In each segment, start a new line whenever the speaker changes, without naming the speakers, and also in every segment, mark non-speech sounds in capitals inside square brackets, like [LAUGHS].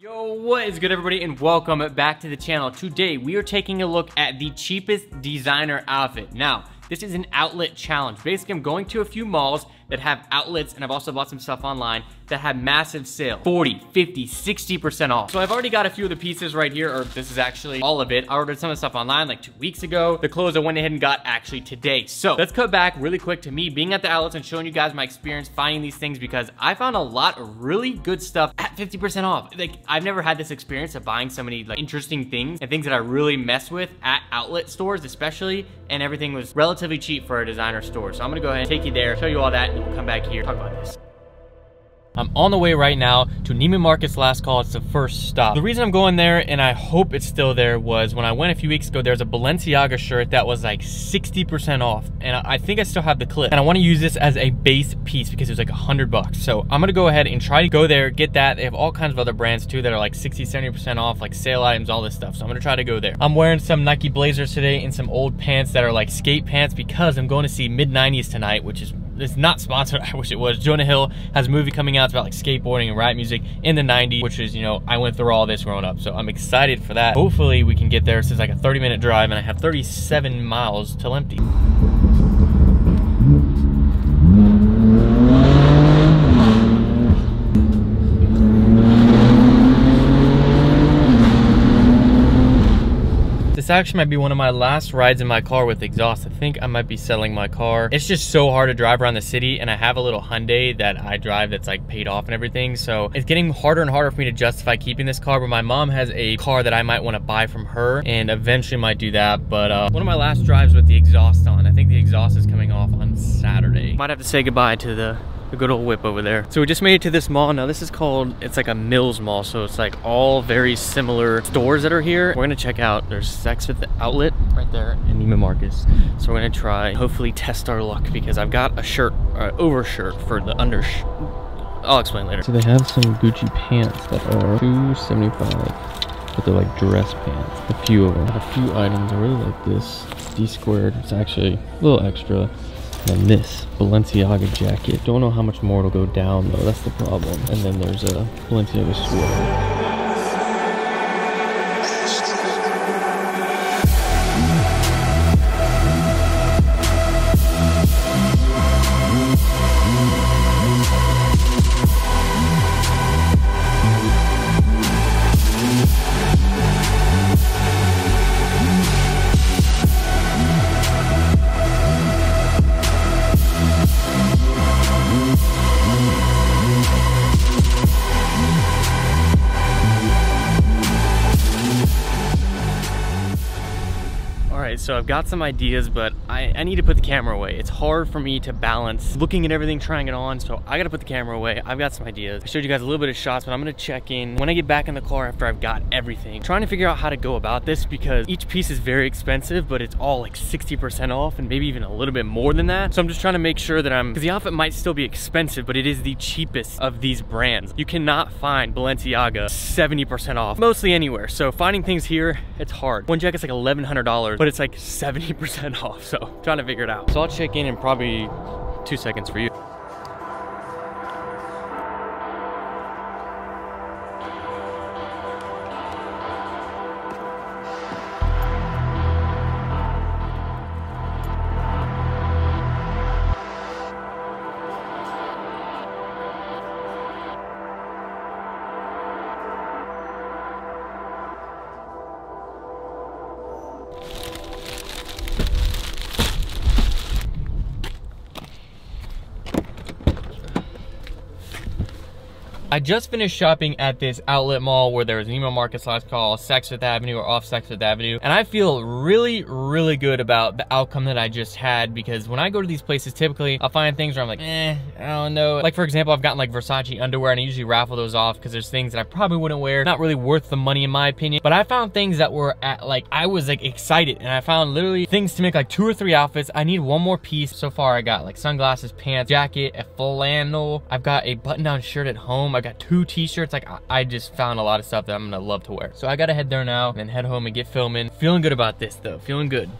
Yo, what is good everybody and welcome back to the channel. Today we are taking a look at the cheapest designer outfit. Now, this is an outlet challenge. Basically, I'm going to a few malls that have outlets and I've also bought some stuff online that have massive sale 40 50 60% off. So I've already got a few of the pieces right here or this is actually all of it. I ordered some of the stuff online like two weeks ago. The clothes I went ahead and got actually today. So let's cut back really quick to me being at the outlets and showing you guys my experience finding these things because I found a lot of really good stuff at 50% off. Like I've never had this experience of buying so many like interesting things and things that I really mess with at outlet stores especially and everything was relatively cheap for a designer store. So I'm gonna go ahead and take you there show you all that we'll come back here, talk about this. I'm on the way right now to Neiman Marcus Last Call. It's the first stop. The reason I'm going there, and I hope it's still there, was when I went a few weeks ago, there's a Balenciaga shirt that was like 60% off. And I think I still have the clip. And I wanna use this as a base piece because it was like 100 bucks. So I'm gonna go ahead and try to go there, get that. They have all kinds of other brands too that are like 60, 70% off, like sale items, all this stuff. So I'm gonna try to go there. I'm wearing some Nike Blazers today and some old pants that are like skate pants because I'm going to see Mid-90s tonight, which is it's not sponsored, [LAUGHS] I wish it was. Jonah Hill has a movie coming out, it's about like skateboarding and rap music in the 90s, which is, you know, I went through all this growing up, so I'm excited for that. Hopefully we can get there. Is like a 30 minute drive and I have 37 miles till empty. This actually might be one of my last rides in my car with exhaust. I think I might be selling my car. It's just so hard to drive around the city and I have a little Hyundai that I drive that's like paid off and everything. So it's getting harder and harder for me to justify keeping this car, but my mom has a car that I might want to buy from her and eventually might do that. But uh, one of my last drives with the exhaust on. I think the exhaust is coming off on Saturday. Might have to say goodbye to the the good old whip over there. So we just made it to this mall. Now this is called, it's like a Mills Mall. So it's like all very similar stores that are here. We're gonna check out, there's Saks Fifth Outlet right there in Neiman Marcus. So we're gonna try, hopefully test our luck because I've got a shirt, uh, overshirt for the under I'll explain later. So they have some Gucci pants that are 275 but they're like dress pants. A few of them. a few items. I really like this. D squared. It's actually a little extra. And this Balenciaga jacket. Don't know how much more it'll go down though, that's the problem. And then there's a Balenciaga sweater. So I've got some ideas, but I, I need to put the camera away. It's hard for me to balance looking at everything, trying it on, so I gotta put the camera away. I've got some ideas. I showed you guys a little bit of shots, but I'm gonna check in when I get back in the car after I've got everything. trying to figure out how to go about this because each piece is very expensive, but it's all like 60% off and maybe even a little bit more than that. So I'm just trying to make sure that I'm, because the outfit might still be expensive, but it is the cheapest of these brands. You cannot find Balenciaga 70% off, mostly anywhere. So finding things here, it's hard. One jacket's like $1,100, but it's like 70% [LAUGHS] off, so trying to figure it out. So I'll check in in probably two seconds for you. I just finished shopping at this outlet mall where there was Neiman Marcus last call, Saks Fifth Avenue or off Saks Fifth Avenue. And I feel really, really good about the outcome that I just had because when I go to these places, typically I'll find things where I'm like, eh, I don't know. Like for example, I've gotten like Versace underwear and I usually raffle those off because there's things that I probably wouldn't wear. Not really worth the money in my opinion. But I found things that were at like, I was like excited and I found literally things to make like two or three outfits. I need one more piece. So far I got like sunglasses, pants, jacket, a flannel. I've got a button down shirt at home. I got two t-shirts. Like I just found a lot of stuff that I'm gonna love to wear. So I gotta head there now and then head home and get filming. Feeling good about this though, feeling good.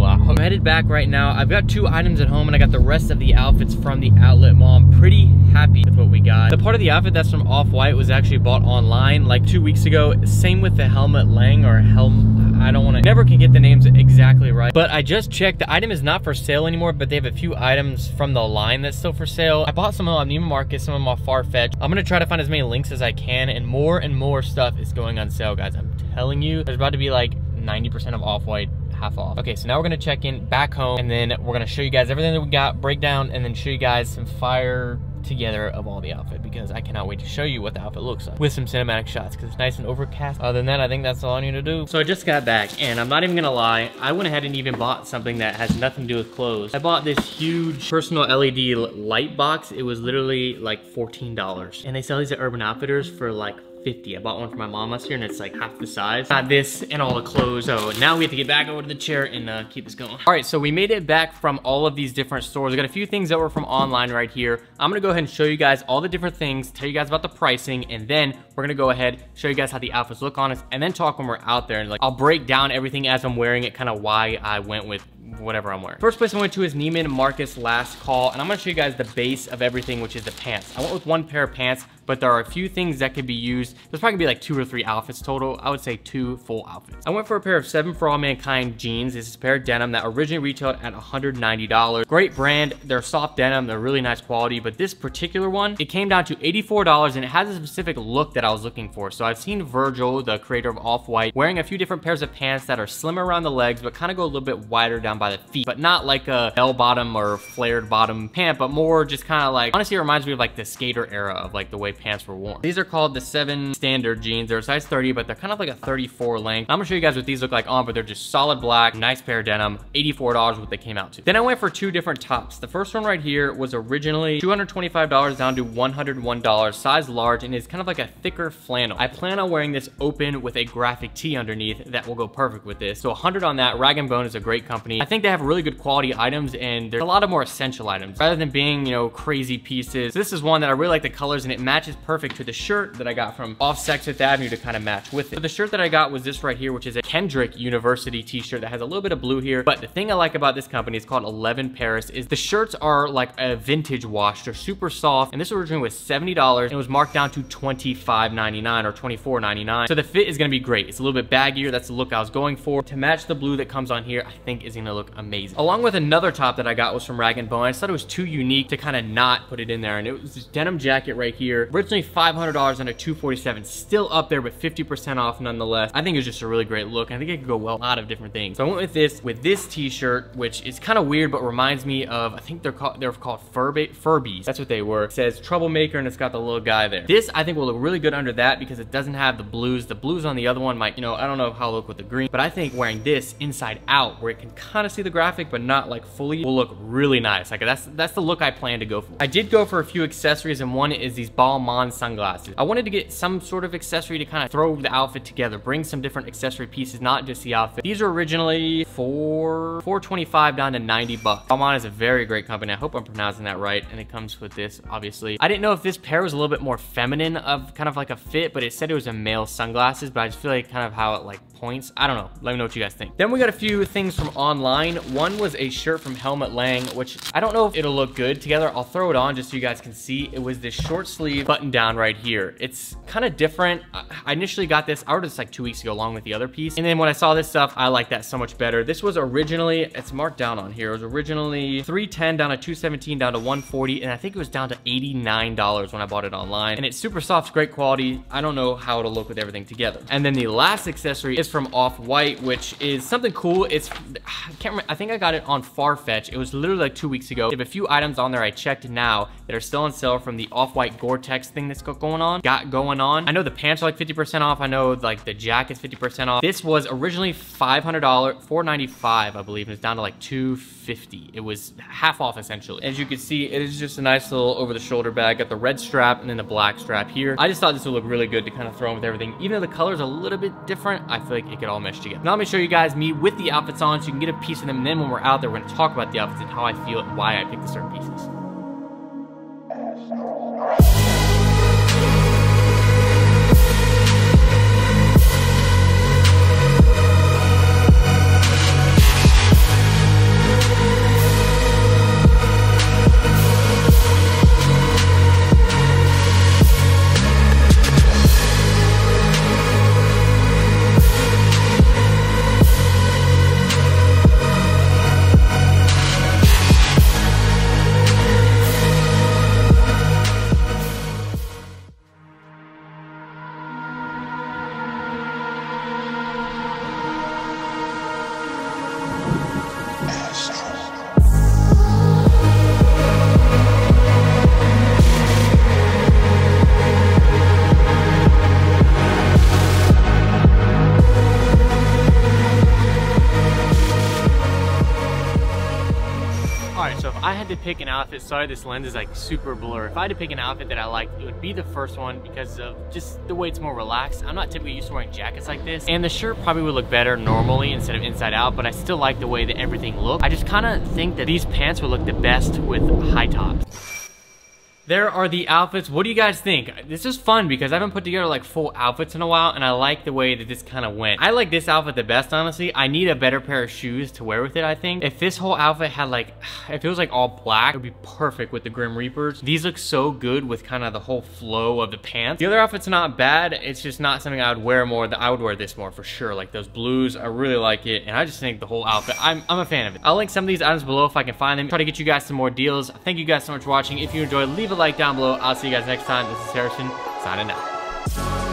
Is so loud. headed back right now. I've got two items at home and I got the rest of the outfits from the outlet mall. I'm pretty happy with what we got. The part of the outfit that's from Off-White was actually bought online like two weeks ago. Same with the Helmut Lang or Helm, I don't wanna, never can get the names exactly right. But I just checked, the item is not for sale anymore, but they have a few items from the line that's still for sale. I bought some on Neiman Marcus, some of them off Farfetch. I'm gonna try to find as many links as I can and more and more stuff is going on sale, guys. I'm telling you, there's about to be like 90% of Off-White half off. Okay, so now we're gonna check in back home and then we're gonna show you guys everything that we got, break down, and then show you guys some fire together of all the outfit because I cannot wait to show you what the outfit looks like with some cinematic shots because it's nice and overcast. Other than that, I think that's all I need to do. So I just got back and I'm not even gonna lie, I went ahead and even bought something that has nothing to do with clothes. I bought this huge personal LED light box. It was literally like $14 and they sell these at Urban Outfitters for like 50. I bought one for my mom last year and it's like half the size. Got this and all the clothes. So now we have to get back over to the chair and uh, keep this going. All right, so we made it back from all of these different stores. We got a few things that were from online right here. I'm gonna go ahead and show you guys all the different things, tell you guys about the pricing, and then we're gonna go ahead, show you guys how the outfits look on us, and then talk when we're out there. And like, I'll break down everything as I'm wearing it, kind of why I went with whatever I'm wearing. First place I went to is Neiman Marcus Last Call, and I'm gonna show you guys the base of everything, which is the pants. I went with one pair of pants, but there are a few things that could be used. There's probably gonna be like two or three outfits total. I would say two full outfits. I went for a pair of Seven for All Mankind jeans. This is a pair of denim that originally retailed at $190. Great brand. They're soft denim. They're really nice quality, but this particular one, it came down to $84 and it has a specific look that I was looking for. So I've seen Virgil, the creator of Off-White, wearing a few different pairs of pants that are slimmer around the legs, but kind of go a little bit wider down by the feet, but not like a bell bottom or flared bottom pant, but more just kind of like, honestly, it reminds me of like the skater era of like the way pants were worn. These are called the 7 standard jeans. They're a size 30, but they're kind of like a 34 length. I'm gonna show you guys what these look like on, but they're just solid black, nice pair of denim, $84 what they came out to. Then I went for two different tops. The first one right here was originally $225 down to $101, size large, and is kind of like a thicker flannel. I plan on wearing this open with a graphic tee underneath that will go perfect with this. So 100 on that. Rag & Bone is a great company. I think they have really good quality items and there's a lot of more essential items rather than being, you know, crazy pieces. This is one that I really like the colors and it matches perfect to the shirt that I got from off Saks Fifth Avenue to kind of match with it. So the shirt that I got was this right here, which is a Kendrick University t-shirt that has a little bit of blue here. But the thing I like about this company is called 11 Paris is the shirts are like a vintage wash. They're super soft. And this originally was $70 and it was marked down to $25.99 or $24.99. So the fit is gonna be great. It's a little bit baggier. That's the look I was going for. To match the blue that comes on here, I think is gonna look amazing. Along with another top that I got was from Rag & Bone. I just thought it was too unique to kind of not put it in there. And it was this denim jacket right here. Originally $500 and a 247 Still up there, but 50% off nonetheless. I think it's just a really great look. I think it could go well a lot of different things. So I went with this, with this t-shirt, which is kind of weird, but reminds me of, I think they're called, they're called Furby, Furbies. That's what they were. It says Troublemaker, and it's got the little guy there. This, I think, will look really good under that because it doesn't have the blues. The blues on the other one might, you know, I don't know how it'll look with the green, but I think wearing this inside out, where it can kind of see the graphic, but not like fully, will look really nice. Like that's, that's the look I plan to go for. I did go for a few accessories, and one is these Balmain sunglasses. I wanted to get some sort of accessory to kind of throw the outfit together, bring some different accessory pieces, not just the outfit. These are originally four, 425 down to 90 bucks. Balmain is a very great company. I hope I'm pronouncing that right. And it comes with this, obviously. I didn't know if this pair was a little bit more feminine of kind of like a fit, but it said it was a male sunglasses, but I just feel like kind of how it like points. I don't know. Let me know what you guys think. Then we got a few things from online. One was a shirt from Helmut Lang, which I don't know if it'll look good together. I'll throw it on just so you guys can see. It was this short sleeve button down right here. It's kind of different. I initially got this, I ordered this like two weeks ago along with the other piece. And then when I saw this stuff, I like that so much better. This was originally, it's marked down on here. It was originally 310 down to 217 down to 140. And I think it was down to $89 when I bought it online. And it's super soft, great quality. I don't know how it'll look with everything together. And then the last accessory is from Off-White, which is something cool. It's, can't remember, I think I got it on Farfetch. It was literally like two weeks ago. They have a few items on there I checked now that are still on sale from the Off-White Gore-Tex thing that's got going on, got going on. I know the pants are like 50% off. I know like the jacket's 50% off. This was originally $500, 495, I believe, and it's down to like 250. It was half off essentially. As you can see, it is just a nice little over-the-shoulder bag. Got the red strap and then the black strap here. I just thought this would look really good to kind of throw in with everything. Even though the color's a little bit different, I feel like it could all mesh together. Now let me show you guys me with the outfits on so you can get a piece. And then when we're out there, we're gonna talk about the outfits and how I feel and why I picked the certain pieces. Master. To pick an outfit, sorry this lens is like super blur. If I had to pick an outfit that I liked, it would be the first one because of just the way it's more relaxed. I'm not typically used to wearing jackets like this. And the shirt probably would look better normally instead of inside out, but I still like the way that everything looked. I just kind of think that these pants would look the best with high tops there are the outfits. What do you guys think? This is fun because I haven't put together like full outfits in a while and I like the way that this kind of went. I like this outfit the best, honestly. I need a better pair of shoes to wear with it, I think. If this whole outfit had like, [SIGHS] if it was like all black, it would be perfect with the Grim Reapers. These look so good with kind of the whole flow of the pants. The other outfit's not bad. It's just not something I would wear more. I would wear this more for sure. Like those blues, I really like it. And I just think the whole outfit, I'm, I'm a fan of it. I'll link some of these items below if I can find them. Try to get you guys some more deals. Thank you guys so much for watching. If you enjoyed, leave a like down below. I'll see you guys next time. This is Harrison, signing out.